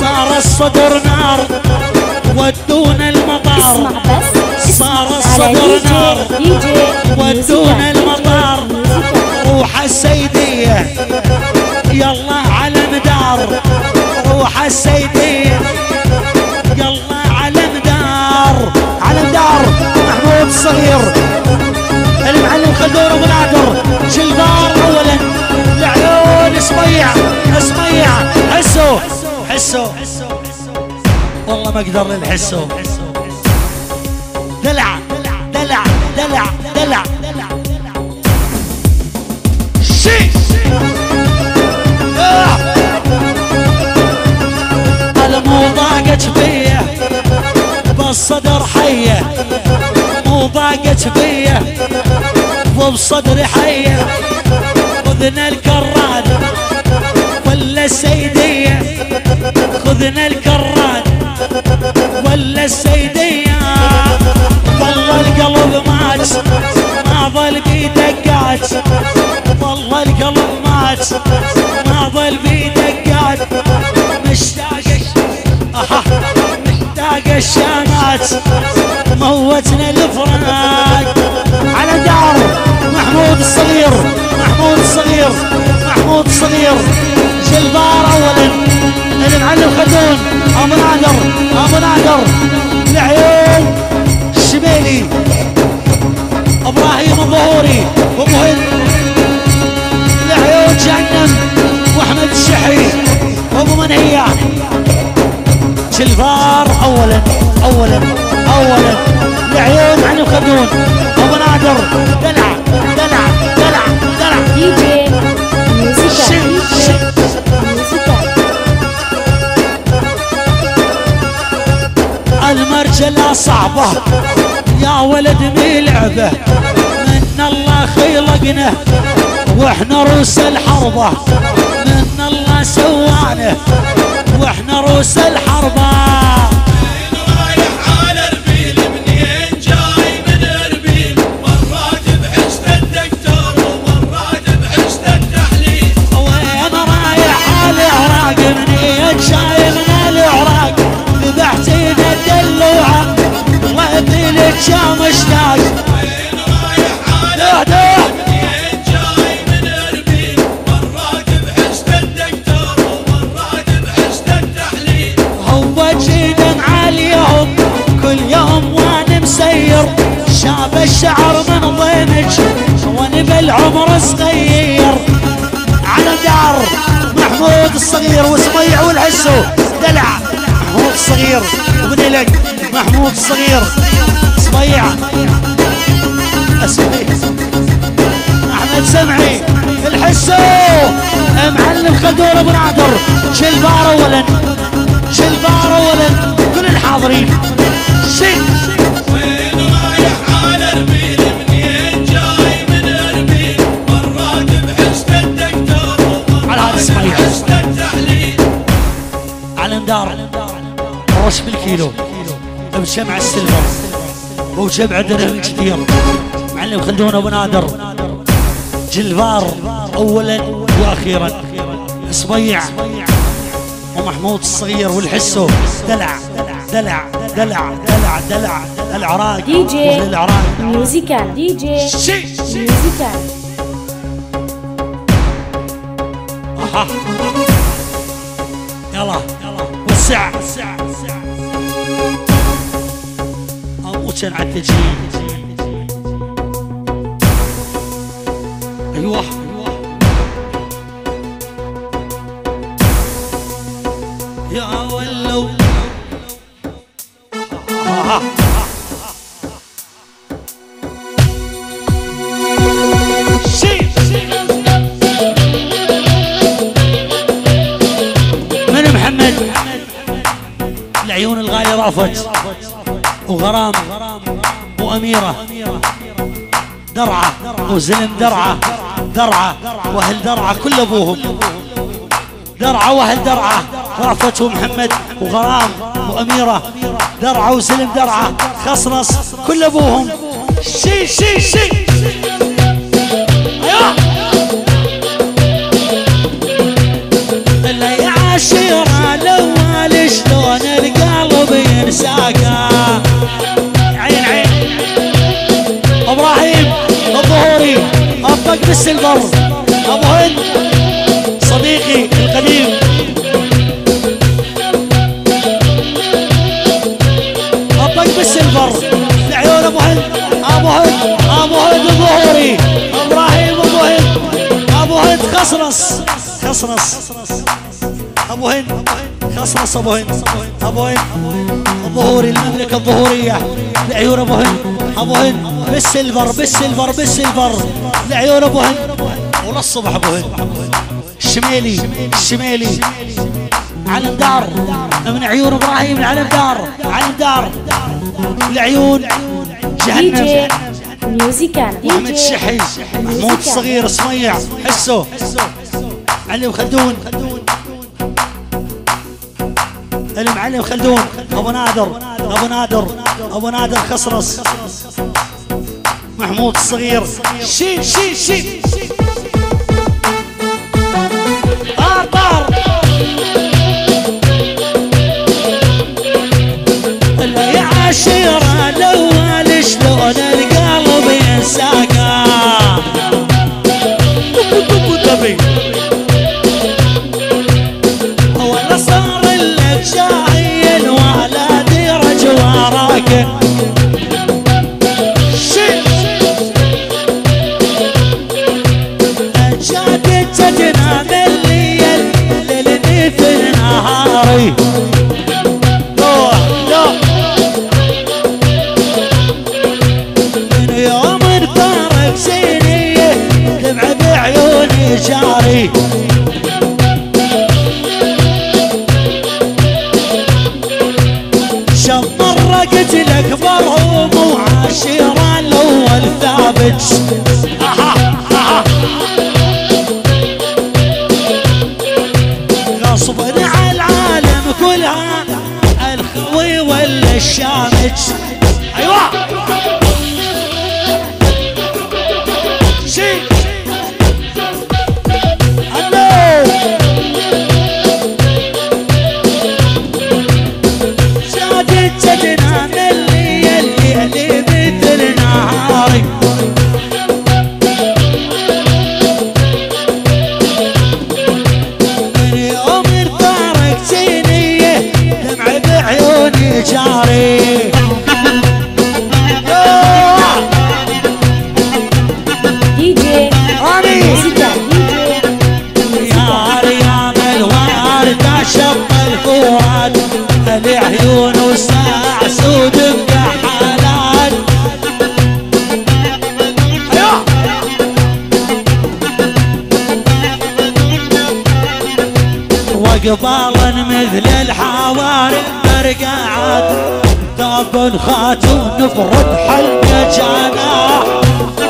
صار الصدر نار ودونا المطار. صار الصدر نار ودونا. المطار. روح السيدية يلا على مدار روح السيدية يلا على مدار على مدار محمود الصغير المعلم خلدون أبو نادر. شلدار اولا. العيون سميع سميع حسوا حسوا والله ما أقدر للحسوا دلع دلع دلع دلع شي آه. مو ضاقت بيه بالصدر حية. مو ضاقت بيه وبصدري حية. خذنا الكراد ولا السيديه خذنا الكراد ولا السيدية. والله القلب مات ما ظل بي دقات. والله القلب مات ما ظل بي دقات. مشتاق مشتاق الشامات موتنا الفراق. على دار محمود الصغير محمود الصغير محمود الصغير. جلبار اولا. المعلم خدون أبو نادر أبو نادر. العيون الشبيلي إبراهيم الظهوري. هند. العيون جهنم. وأحمد الشحي. وابو منهيه شلفار اولا اولا اولا. العيون عن الخدون. أبو نادر. المرجلة صعبة. يا ولد مي لعبة من الله خلقنا وإحنا روس الحربة من الله سوانا وإحنا روس الحربة وأنا بالعمر صغير على دار محمود الصغير وسميع والعسو دلع محمود الصغير ومن لك محمود الصغير. سميع أحمد سمعي الحسو. معلم خلدون أبو نادر. شلبار اولا. شلبار اولا. كل الحاضرين. شي وين رايح على اربيل رش بالكيلو بشمع السلفر وجمع درهم كثير. معلم خلدون أبو نادر. جلفار اولا وأخيرا. صبيع ومحمود الصغير والحسو. دلع دلع دلع دلع دلع. العراق دي جي. العراق ميوزيكال. دي جي. شي. ميوزيكال. على التجهيز أيوه. يا ولو. آه. شي من محمد؟ رأفت. وغرام وأميرة. درعة وزلم درعة. درعة وأهل درعة كل أبوهم. درعة وأهل درعة. رافت ومحمد وغرام وأميرة. درعة وزلم درعة. خصرص كل أبوهم. شي شي شي. أيوه. اللي عاشر الأول أبو هند أبو هند الظهوري إبراهيم أبو أبو أبو خصرص أبو أبو المملكة الظهورية لعيون أبو هند أبو هند بالسيلفر بالسيلفر بالسيلفر. لعيون أبو هند وللصبح أبو هند. الشميلي الشميلي علم دار من عيون إبراهيم العلم دار علم دار لعيون جهنم ميوزيكال محمد الشحي محمود. الصغير سميع حسه علي خلدون المعلم خلدون أبو نادر. أبو نادر. أبو نادر خصرص. محمود الصغير شيل شيل شيل طار طار. الأول شلون del ciare وقبالا مثل الحواري مرقعات. داب خاتون نفرد حلقة جانات